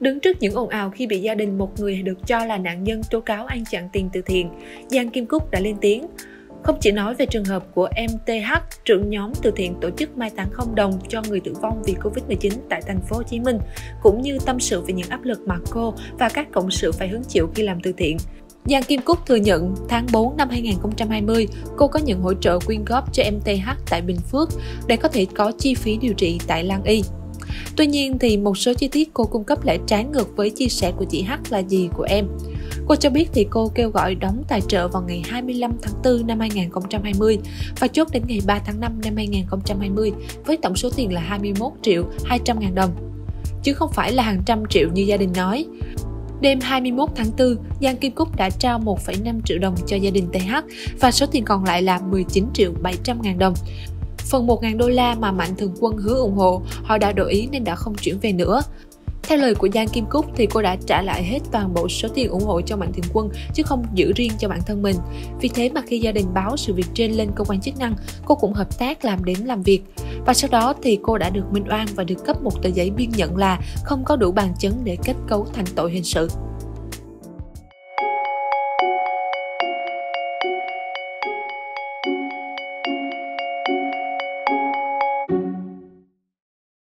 Đứng trước những ồn ào khi bị gia đình một người được cho là nạn nhân tố cáo ăn chặn tiền từ thiện, Giang Kim Cúc đã lên tiếng. Không chỉ nói về trường hợp của MTH, trưởng nhóm từ thiện tổ chức mai táng không đồng cho người tử vong vì Covid-19 tại thành phố Hồ Chí Minh, cũng như tâm sự về những áp lực mà cô và các cộng sự phải hứng chịu khi làm từ thiện. Giang Kim Cúc thừa nhận tháng 4 năm 2020, cô có nhận hỗ trợ quyên góp cho MTH tại Bình Phước để có thể có chi phí điều trị tại Lan Y. Tuy nhiên thì một số chi tiết cô cung cấp lại trái ngược với chia sẻ của chị H là gì của em. Cô cho biết thì cô kêu gọi đóng tài trợ vào ngày 25 tháng 4 năm 2020 và chốt đến ngày 3 tháng 5 năm 2020 với tổng số tiền là 21 triệu 200 ngàn đồng. Chứ không phải là hàng trăm triệu như gia đình nói. Đêm 21 tháng 4, Giang Kim Cúc đã trao 1,5 triệu đồng cho gia đình TH và số tiền còn lại là 19 triệu 700 ngàn đồng. Phần 1.000 đô la mà Mạnh Thường Quân hứa ủng hộ, họ đã đổi ý nên đã không chuyển về nữa. Theo lời của Giang Kim Cúc thì cô đã trả lại hết toàn bộ số tiền ủng hộ cho Mạnh Thường Quân chứ không giữ riêng cho bản thân mình. Vì thế mà khi gia đình báo sự việc trên lên cơ quan chức năng, cô cũng hợp tác làm đến làm việc. Và sau đó thì cô đã được minh oan và được cấp một tờ giấy biên nhận là không có đủ bằng chứng để kết cấu thành tội hình sự.